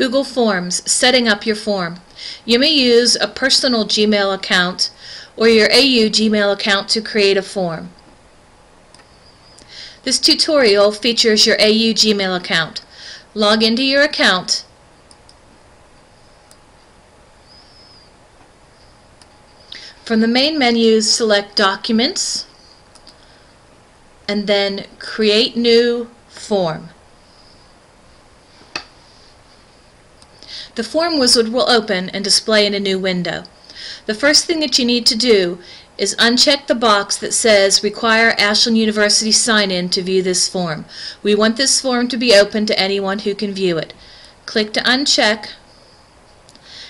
Google Forms, setting up your form. You may use a personal Gmail account or your AU Gmail account to create a form. This tutorial features your AU Gmail account. Log into your account From the main menu, select Documents and then Create New Form. The Form Wizard will open and display in a new window. The first thing that you need to do is uncheck the box that says Require Ashland University Sign-In to view this form. We want this form to be open to anyone who can view it. Click to uncheck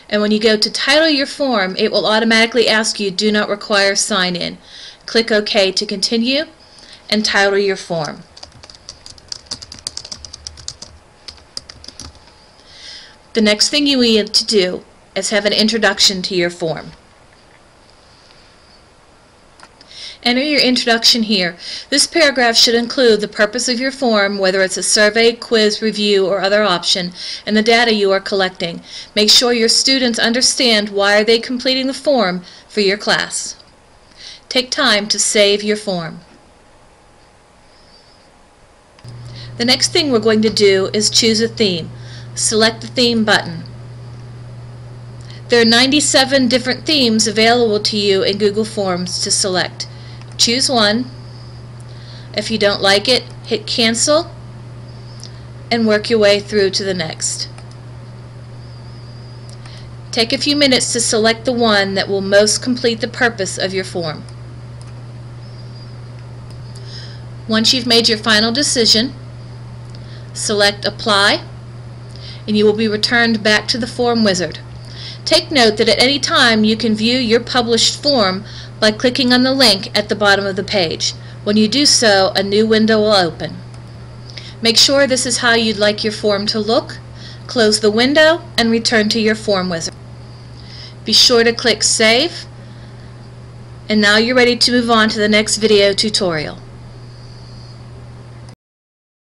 and when you go to title your form it will automatically ask you do not require sign-in. Click OK to continue and title your form. The next thing you need to do is have an introduction to your form. Enter your introduction here. This paragraph should include the purpose of your form, whether it's a survey, quiz, review, or other option, and the data you are collecting. Make sure your students understand why are they completing the form for your class. Take time to save your form. The next thing we're going to do is choose a theme. Select the theme button. There are 97 different themes available to you in Google Forms to select. Choose one. If you don't like it, hit cancel and work your way through to the next. Take a few minutes to select the one that will most complete the purpose of your form. Once you've made your final decision, select Apply and you will be returned back to the Form Wizard. Take note that at any time you can view your published form by clicking on the link at the bottom of the page. When you do so, a new window will open. Make sure this is how you'd like your form to look. Close the window and return to your form wizard. Be sure to click Save. And now you're ready to move on to the next video tutorial.